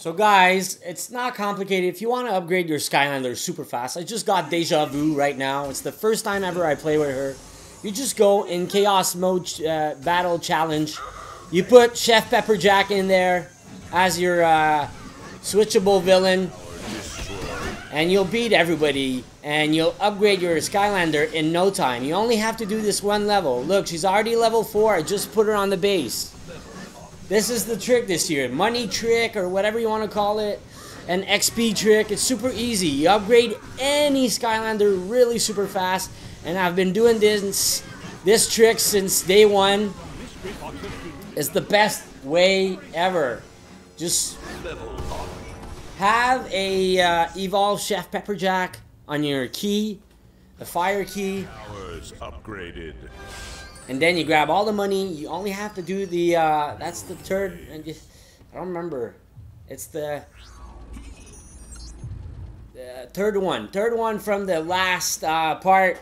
So guys, it's not complicated. If you want to upgrade your Skylander super fast, I just got Deja Vu right now. It's the first time ever I play with her. You just go in Chaos Mode uh, Battle Challenge. You put Chef Pepper Jack in there as your uh, switchable villain. And you'll beat everybody. And you'll upgrade your Skylander in no time. You only have to do this one level. Look, she's already level 4. I just put her on the base. This is the trick this year. Money trick or whatever you want to call it. An XP trick. It's super easy. You upgrade any Skylander really super fast. And I've been doing this, this trick since day one. It's the best way ever. Just have a uh, Evolve Chef Pepper Jack on your key. The fire key. Powers upgraded. And then you grab all the money. You only have to do the, uh, that's the third, and just, I don't remember. It's the, third one. Third one from the last uh, part.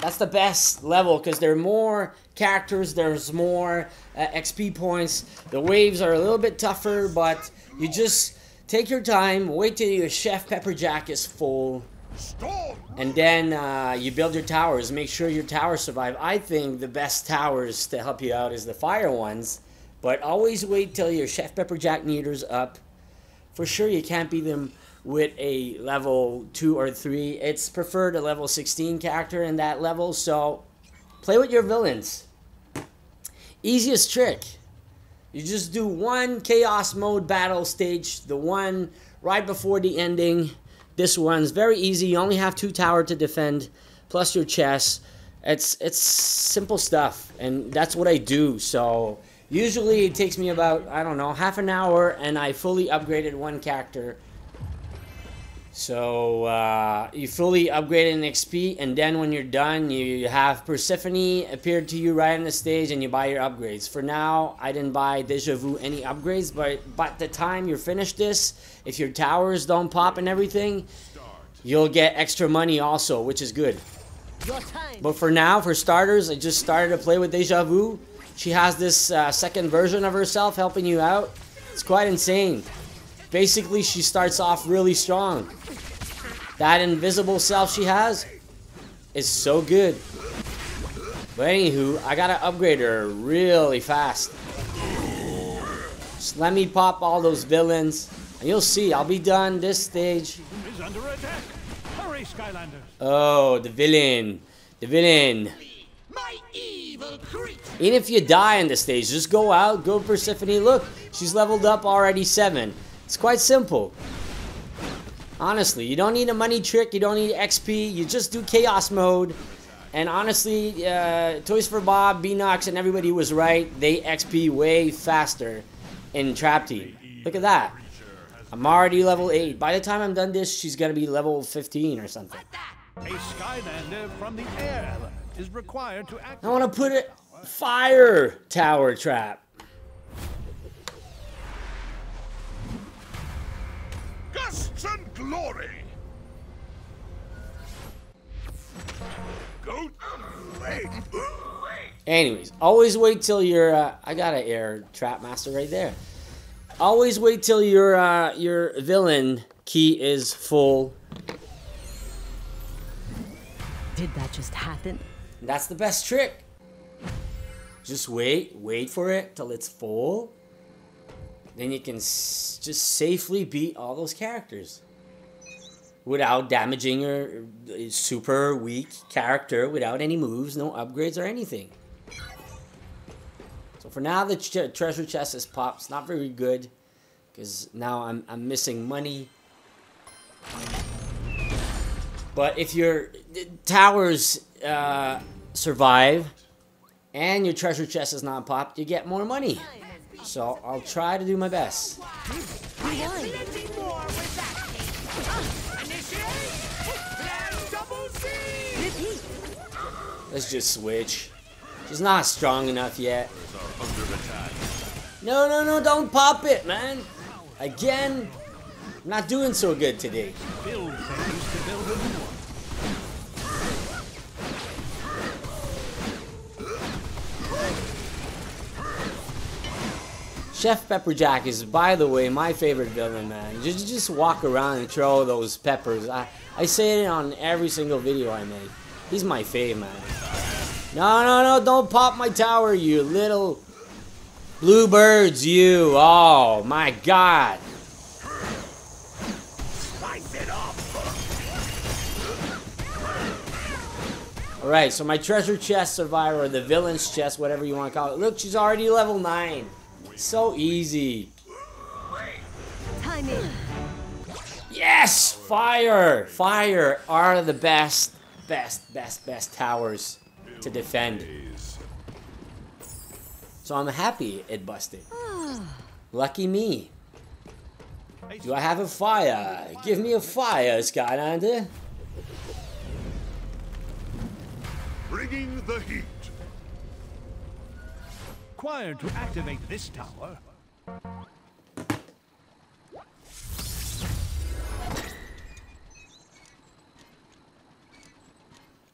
That's the best level because there are more characters. There's more uh, XP points. The waves are a little bit tougher, but you just take your time. Wait till your Chef Pepper Jack is full. And then uh, you build your towers. Make sure your towers survive. I think the best towers to help you out is the fire ones. But always wait till your Chef Pepper Pepperjack meters up. For sure, you can't beat them with a level 2 or 3. It's preferred a level 16 character in that level. So play with your villains. Easiest trick. You just do one Chaos Mode battle stage. The one right before the ending this one's very easy. You only have two tower to defend, plus your chest. It's it's simple stuff, and that's what I do. So usually it takes me about I don't know half an hour, and I fully upgraded one character. So uh, you fully upgrade an XP, and then when you're done, you have Persephone appear to you right on the stage, and you buy your upgrades. For now, I didn't buy Deja Vu any upgrades, but by the time you're finished this, if your towers don't pop and everything, you'll get extra money also, which is good. But for now, for starters, I just started to play with Deja Vu. She has this uh, second version of herself helping you out. It's quite insane. Basically, she starts off really strong. That invisible self she has is so good. But anywho, I gotta upgrade her really fast. Just let me pop all those villains. And you'll see, I'll be done this stage. Hurry, oh, the villain. The villain. Even if you die on the stage, just go out, go Persephone. Look, she's leveled up already 7. It's quite simple. Honestly, you don't need a money trick, you don't need XP, you just do chaos mode. And honestly, uh, Toys for Bob, Beenox, and everybody was right. They XP way faster in Trap Team. Look at that. I'm already level 8. By the time I'm done this, she's going to be level 15 or something. A Skylander from the air is required to I want to put it fire tower trap. And glory! Go Anyways, always wait till you're. Uh, I got an air trap master right there. Always wait till your uh, your villain key is full. Did that just happen? That's the best trick. Just wait, wait for it till it's full. Then you can just safely beat all those characters without damaging your uh, super weak character without any moves, no upgrades or anything. So for now, the treasure chest is popped. It's not very good because now I'm, I'm missing money. But if your towers uh, survive and your treasure chest is not popped, you get more money. So I'll try to do my best. Let's just switch. She's not strong enough yet. No, no, no, don't pop it, man. Again, I'm not doing so good today. Chef Pepper Jack is, by the way, my favorite villain, man. Just, just walk around and throw those peppers. I, I say it on every single video I make. He's my fave, man. No, no, no, don't pop my tower, you little bluebirds, you. Oh, my God. Alright, so my treasure chest survivor, the villain's chest, whatever you want to call it. Look, she's already level 9. So easy. Time. Yes! Fire! Fire are the best, best, best, best towers to defend. So I'm happy it busted. Ah. Lucky me. Do I have a fire? Give me a fire, Skylander. Bringing the heat. Required to activate this tower.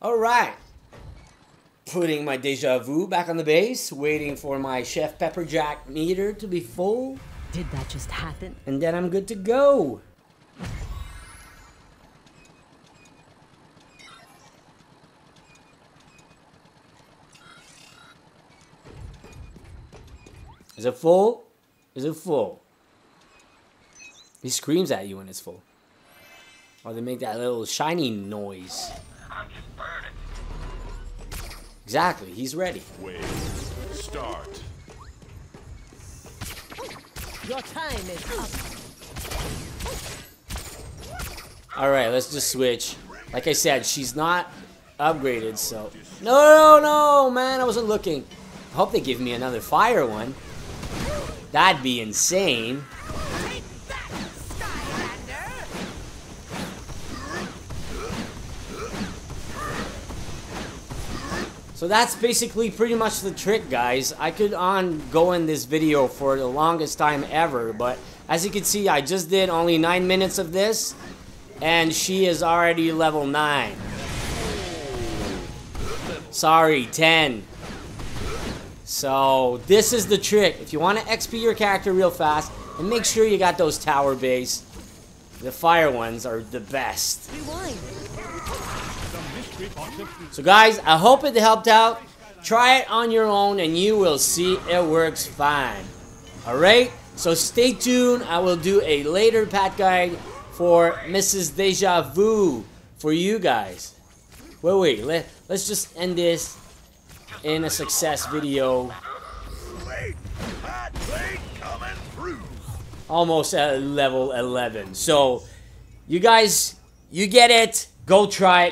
Alright. Putting my deja vu back on the base, waiting for my Chef Pepper Jack meter to be full, Did that just happen? and then I'm good to go. Is it full? Is it full? He screams at you when it's full. Or they make that little shiny noise. Exactly, he's ready. Wave. Start. Your time is up. Alright, let's just switch. Like I said, she's not upgraded, so... No, no, no, man, I wasn't looking. I hope they give me another fire one. That'd be insane. So that's basically pretty much the trick, guys. I could on go in this video for the longest time ever, but as you can see, I just did only 9 minutes of this, and she is already level 9. Sorry, 10. So, this is the trick. If you want to XP your character real fast, and make sure you got those tower base, the fire ones are the best. Rewind. The mystery box of So guys, I hope it helped out. Try it on your own and you will see it works fine. Alright? So stay tuned. I will do a later pat guide for Mrs. Deja Vu for you guys. Wait, wait. Let, let's just end this in a success video. Almost at level 11. So, you guys, you get it. Go try it.